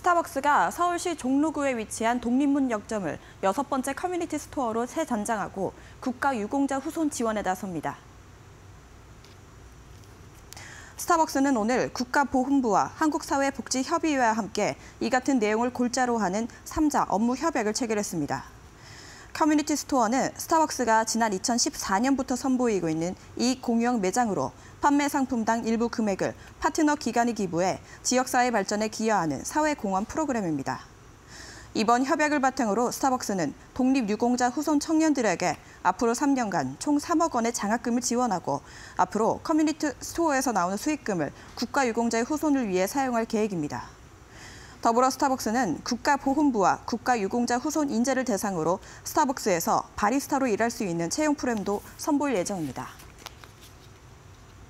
스타벅스가 서울시 종로구에 위치한 독립문역점을 여섯 번째 커뮤니티 스토어로 새 단장하고 국가 유공자 후손 지원에 나섭니다. 스타벅스는 오늘 국가보훈부와 한국사회복지협의회와 함께 이 같은 내용을 골자로 하는 3자 업무 협약을 체결했습니다. 커뮤니티 스토어는 스타벅스가 지난 2014년부터 선보이고 있는 이 공유형 매장으로 판매 상품당 일부 금액을 파트너 기관이 기부해 지역사회 발전에 기여하는 사회공헌 프로그램입니다. 이번 협약을 바탕으로 스타벅스는 독립유공자 후손 청년들에게 앞으로 3년간 총 3억 원의 장학금을 지원하고 앞으로 커뮤니티 스토어에서 나오는 수익금을 국가유공자의 후손을 위해 사용할 계획입니다. 더불어 스타벅스는 국가보훈부와 국가유공자 후손 인재를 대상으로 스타벅스에서 바리스타로 일할 수 있는 채용 프로그램도 선보일 예정입니다.